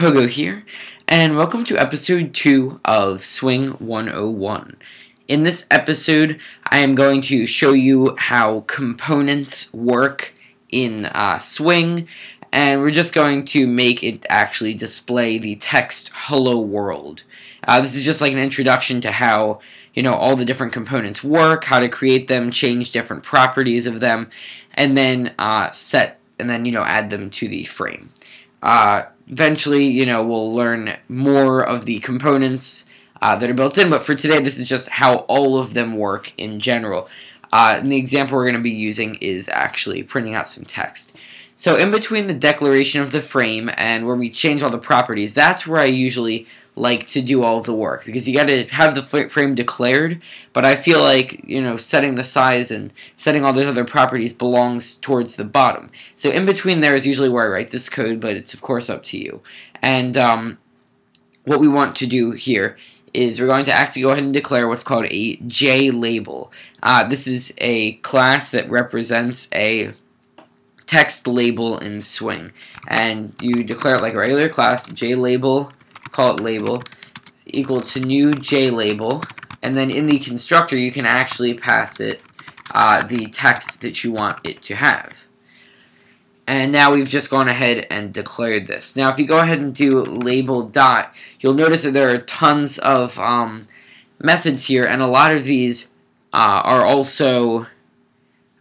Pogo here, and welcome to episode 2 of Swing 101. In this episode, I am going to show you how components work in uh, Swing, and we're just going to make it actually display the text Hello World. Uh, this is just like an introduction to how you know all the different components work, how to create them, change different properties of them, and then uh, set and then you know add them to the frame. Uh, eventually, you know, we'll learn more of the components uh, that are built in, but for today, this is just how all of them work in general. Uh, and the example we're going to be using is actually printing out some text. So in between the declaration of the frame and where we change all the properties, that's where I usually like to do all of the work because you got to have the frame declared. But I feel like you know setting the size and setting all the other properties belongs towards the bottom. So in between there is usually where I write this code, but it's of course up to you. And um, what we want to do here is we're going to actually go ahead and declare what's called a J label. Uh, this is a class that represents a text label in Swing. And you declare it like a regular class, J label, call it label, is equal to new J label. And then in the constructor, you can actually pass it uh, the text that you want it to have. And now we've just gone ahead and declared this. Now, if you go ahead and do label dot, you'll notice that there are tons of um, methods here, and a lot of these uh, are also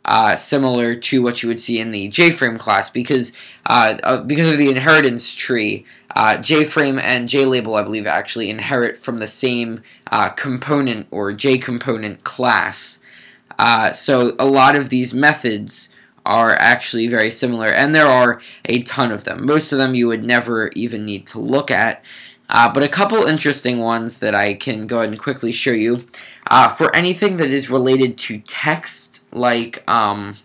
uh, similar to what you would see in the JFrame class because uh, uh, because of the inheritance tree, uh, JFrame and JLabel, I believe, actually inherit from the same uh, component or JComponent class. So a lot of these methods are actually very similar, and there are a ton of them. Most of them you would never even need to look at, uh, but a couple interesting ones that I can go ahead and quickly show you. Uh, for anything that is related to text, like, um,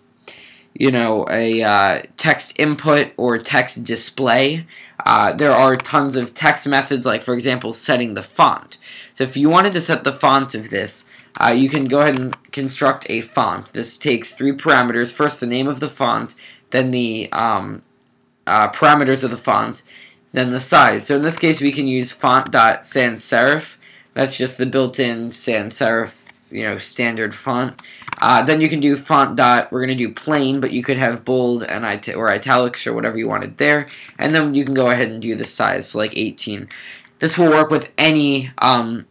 you know, a uh, text input or text display, uh, there are tons of text methods, like, for example, setting the font. So if you wanted to set the font of this, uh, you can go ahead and construct a font. This takes three parameters. First, the name of the font, then the um, uh, parameters of the font, then the size. So in this case, we can use font.sans serif. That's just the built-in sans serif, you know, standard font. Uh, then you can do font dot, we're going to do plain, but you could have bold and it or italics or whatever you wanted there. And then you can go ahead and do the size, so like 18. This will work with any um,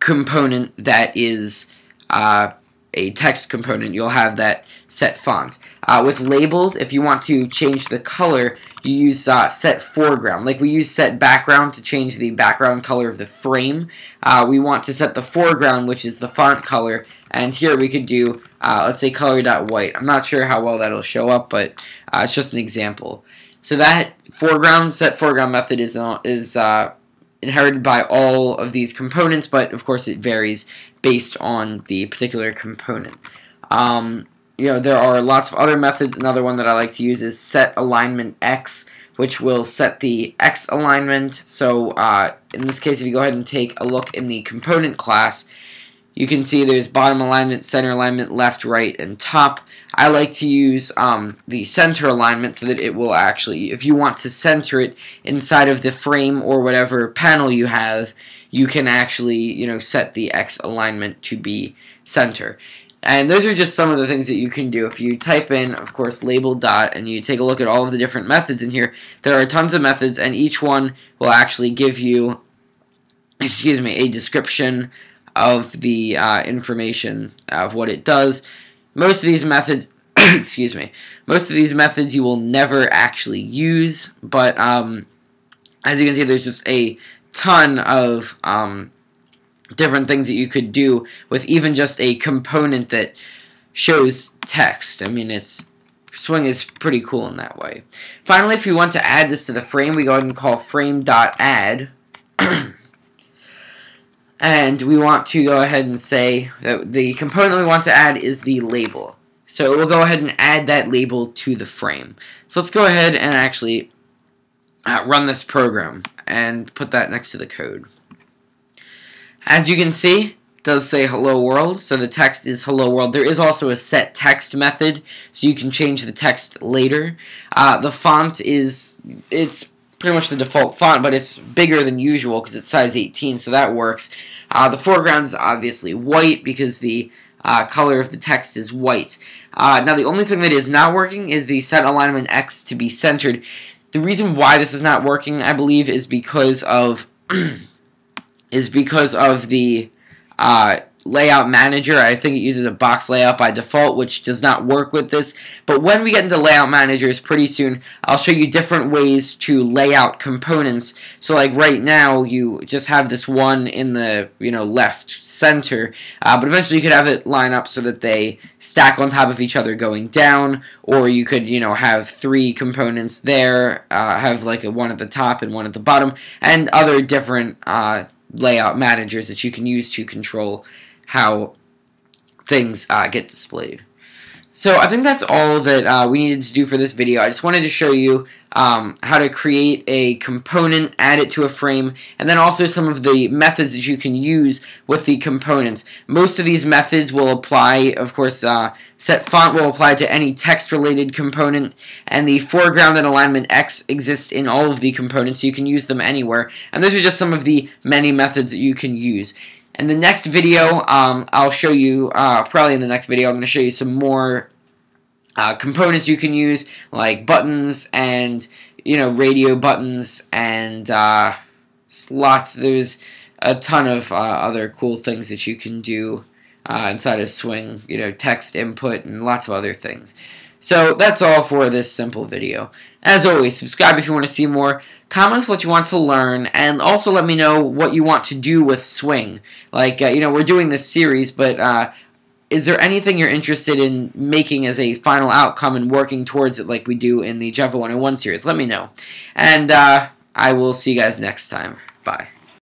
component that is uh, a text component, you'll have that set font. Uh, with labels, if you want to change the color, you use uh, set foreground. Like we use set background to change the background color of the frame. Uh, we want to set the foreground, which is the font color, and here we could do, uh, let's say color.white. I'm not sure how well that'll show up, but uh, it's just an example. So that foreground, set foreground method is, uh, is inherited by all of these components, but of course it varies based on the particular component. Um, you know, there are lots of other methods. Another one that I like to use is set alignment x, which will set the x alignment. So uh, in this case, if you go ahead and take a look in the component class, you can see there's bottom alignment, center alignment, left, right, and top. I like to use um, the center alignment so that it will actually, if you want to center it inside of the frame or whatever panel you have, you can actually, you know, set the X alignment to be center. And those are just some of the things that you can do. If you type in, of course, label dot and you take a look at all of the different methods in here, there are tons of methods and each one will actually give you, excuse me, a description of the uh, information of what it does. Most of these methods, excuse me, most of these methods you will never actually use, but um, as you can see, there's just a ton of um, different things that you could do with even just a component that shows text. I mean, it's Swing is pretty cool in that way. Finally, if you want to add this to the frame, we go ahead and call frame.add. and we want to go ahead and say that the component we want to add is the label. So we'll go ahead and add that label to the frame. So let's go ahead and actually uh, run this program and put that next to the code. As you can see, does say hello world, so the text is hello world. There is also a set text method, so you can change the text later. Uh, the font is, it's pretty much the default font, but it's bigger than usual because it's size 18, so that works. Uh, the foreground is obviously white because the uh, color of the text is white. Uh, now, the only thing that is not working is the set alignment X to be centered. The reason why this is not working, I believe, is because of is because of the uh, layout manager. I think it uses a box layout by default, which does not work with this. But when we get into layout managers pretty soon, I'll show you different ways to lay out components. So like right now, you just have this one in the you know left center, uh, but eventually you could have it line up so that they stack on top of each other going down, or you could you know have three components there, uh, have like a one at the top and one at the bottom, and other different uh, layout managers that you can use to control how things uh, get displayed. So I think that's all that uh, we needed to do for this video. I just wanted to show you um, how to create a component, add it to a frame, and then also some of the methods that you can use with the components. Most of these methods will apply, of course, uh, set font will apply to any text-related component, and the foreground and alignment X exist in all of the components, so you can use them anywhere. And those are just some of the many methods that you can use. In the next video, um, I'll show you, uh, probably in the next video, I'm going to show you some more uh, components you can use, like buttons and, you know, radio buttons and uh, lots. There's a ton of uh, other cool things that you can do uh, inside of Swing, you know, text input and lots of other things. So that's all for this simple video. As always, subscribe if you want to see more, comment what you want to learn, and also let me know what you want to do with Swing. Like, uh, you know, we're doing this series, but uh, is there anything you're interested in making as a final outcome and working towards it like we do in the Java 101 series? Let me know. And uh, I will see you guys next time. Bye.